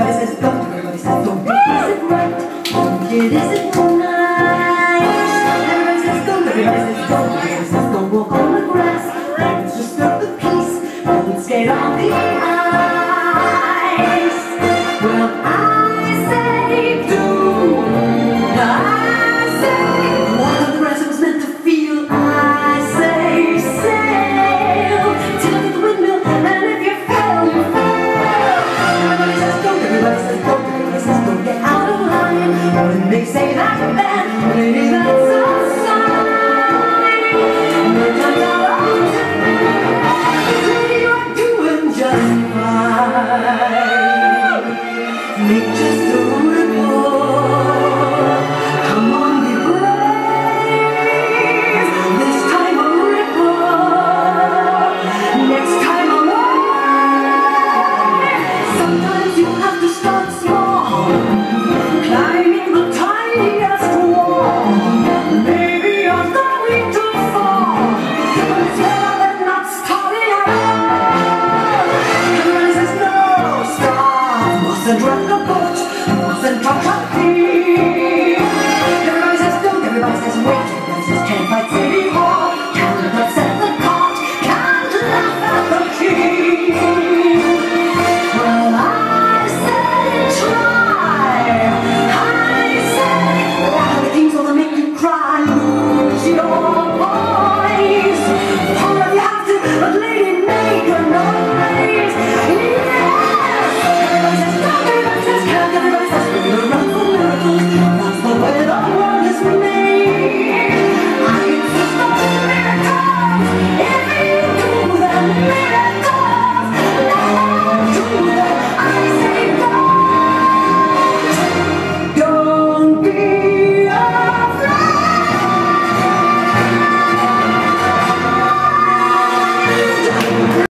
Everybody says don't, everybody says don't. Is right? Don't it, is it? Ooh. and drop the boat, and rock the